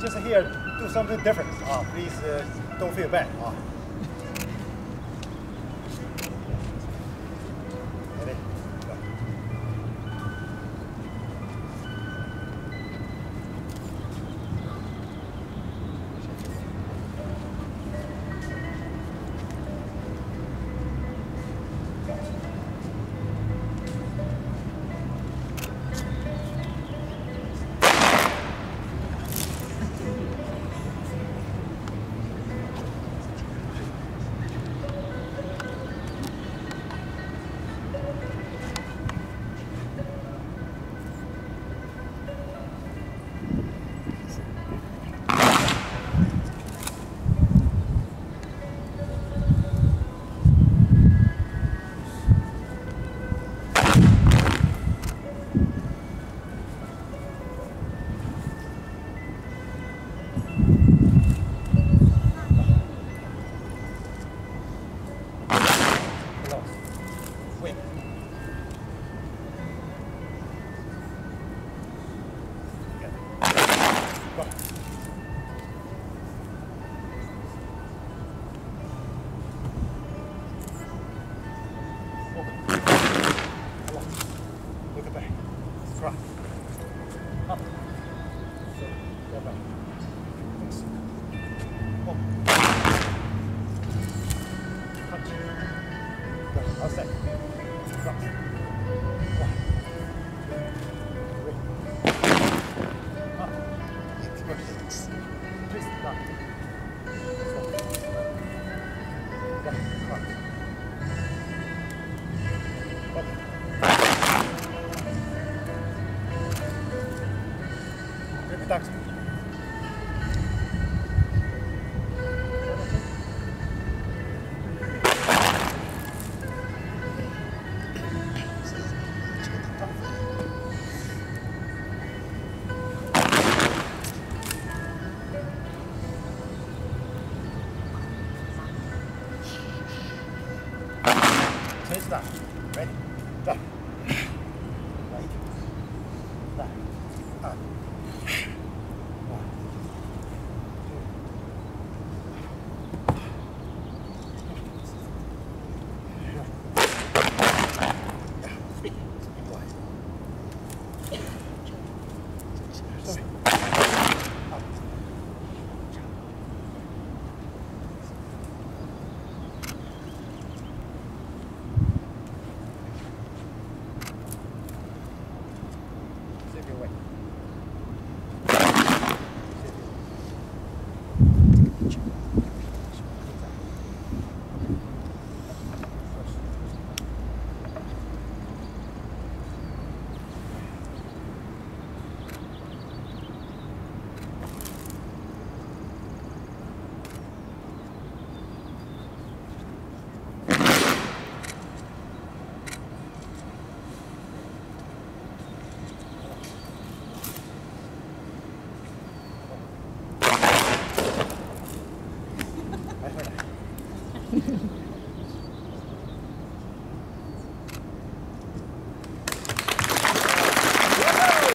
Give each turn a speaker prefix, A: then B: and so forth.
A: just here do something different. Uh, please uh, don't feel bad. Uh. Outside. Cross. One. Action. Change. Ready? Down. Right. Down. Up.